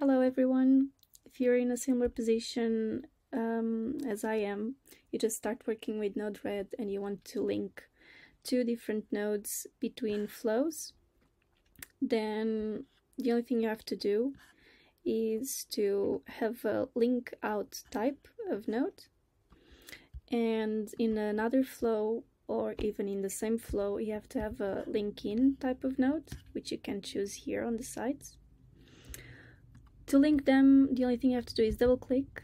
Hello everyone! If you're in a similar position um, as I am, you just start working with Node-RED and you want to link two different nodes between flows, then the only thing you have to do is to have a link out type of node and in another flow or even in the same flow you have to have a link in type of node which you can choose here on the sides to link them the only thing you have to do is double click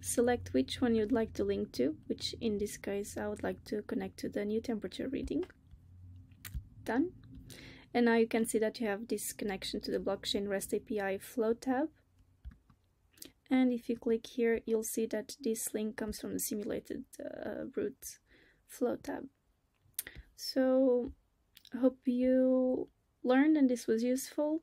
select which one you'd like to link to which in this case I would like to connect to the new temperature reading. Done. And now you can see that you have this connection to the blockchain REST API flow tab. And if you click here you'll see that this link comes from the simulated uh, route flow tab. So I hope you learned and this was useful